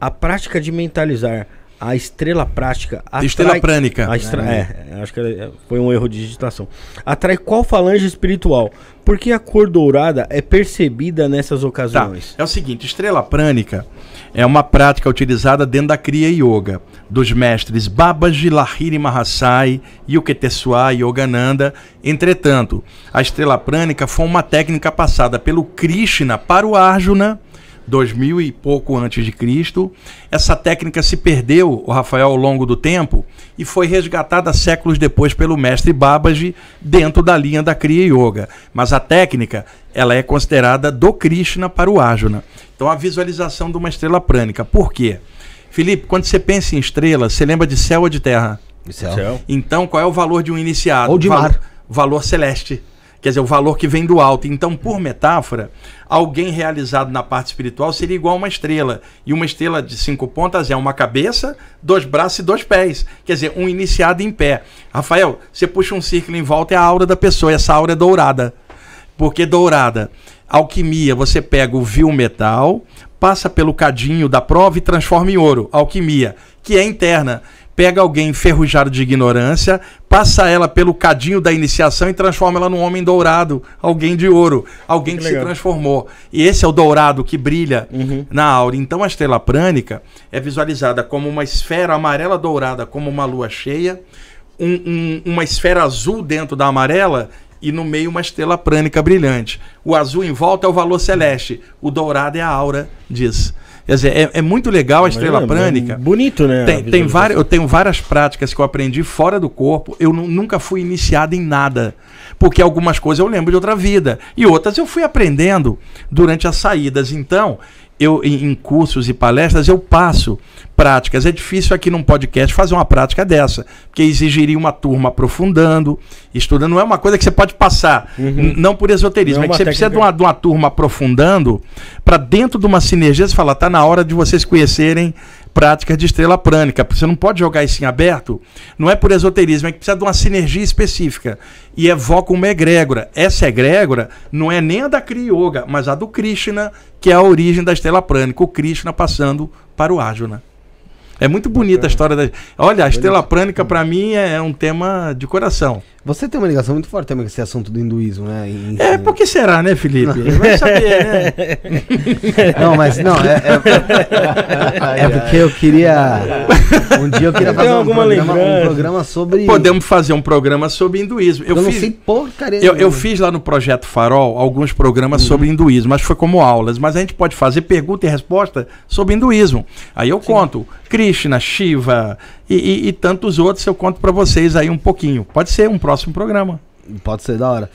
A prática de mentalizar a estrela prática atrai... Estrela prânica. A estra... É, acho que é, foi um erro de digitação. Atrai qual falange espiritual? Porque a cor dourada é percebida nessas Tá. ocasiões. É o seguinte, estrela prânica é uma prática utilizada dentro da Kriya Yoga dos mestres Babaji, Lahiri Mahasai, Yuketeswar e Yogananda. Entretanto, a estrela prânica foi uma técnica passada pelo Krishna para o Arjuna, 2000 e pouco antes de Cristo. Essa técnica se perdeu, o Rafael, ao longo do tempo e foi resgatada séculos depois pelo mestre Babaji dentro da linha da Kriya Yoga. Mas a técnica, ela é considerada do Krishna para o Arjuna. Então a visualização de uma estrela prânica. Por quê? Felipe, quando você pensa em estrela, você lembra de céu ou de terra? Céu. Céu. Então, qual é o valor de um iniciado? Ou de mar. valor celeste. Quer dizer, o valor que vem do alto. Então, por metáfora, alguém realizado na parte espiritual seria igual a uma estrela. E uma estrela de cinco pontas é uma cabeça, dois braços e dois pés. Quer dizer, um iniciado em pé. Rafael, você puxa um círculo em volta, é a aura da pessoa. Essa aura é dourada. Por que dourada? Alquimia, você pega o vil metal, passa pelo cadinho da prova e transforma em ouro. Alquimia, que é interna. Pega alguém enferrujado de ignorância, passa ela pelo cadinho da iniciação e transforma ela num homem dourado, alguém de ouro, alguém que, Que se transformou. E esse é o dourado que brilha Uhum. na aura. Então a estrela prânica é visualizada como uma esfera amarela dourada, como uma lua cheia, um- um- uma esfera azul dentro da amarela e no meio uma estrela prânica brilhante. O azul em volta é o valor celeste, o dourado é a aura disso. Quer dizer, é, é muito legal a estrela É, prânica. Bonito, né? Tem, tem várias, eu tenho várias práticas que eu aprendi fora do corpo. Eu nu- nunca fui iniciado em nada. Porque algumas coisas eu lembro de outra vida. E outras eu fui aprendendo durante as saídas. Então, eu em, cursos e palestras, eu passo práticas. É difícil aqui num podcast fazer uma prática dessa. Porque exigiria uma turma aprofundando, estudando. Não é uma coisa que você pode passar. N- Não por esoterismo. Não é é que você precisa de técnica. uma, de uma turma aprofundando para dentro de uma sinergia você falar, tá na hora de vocês conhecerem práticas de estrela prânica. Você não pode jogar isso em aberto. Não é por esoterismo, é que precisa de uma sinergia específica. E evoca uma egrégora. Essa egrégora não é nem a da Kriya Yoga, mas a do Krishna, que é a origem da estrela prânica. O Krishna passando para o Arjuna. É muito bonita a história da. Olha, a estrela prânica para mim é um tema de coração. Você tem uma ligação muito forte também com esse assunto do hinduísmo, né? Em- É, por que será, né, Felipe? Vai saber, né? Não, mas não, é, é, é porque eu queria. Um dia eu queria fazer um alguma programa, um programa sobre. Podemos fazer um programa sobre hinduísmo. Eu, Eu, não fiz, sei porcaria. eu, eu fiz lá no Projeto Farol alguns programas sobre hinduísmo, mas foi como aulas. Mas a gente pode fazer pergunta e resposta sobre hinduísmo. Aí eu conto Krishna, Shiva e, e- e tantos outros. Eu conto para vocês aí um pouquinho. Pode ser um próximo programa. Pode ser da hora.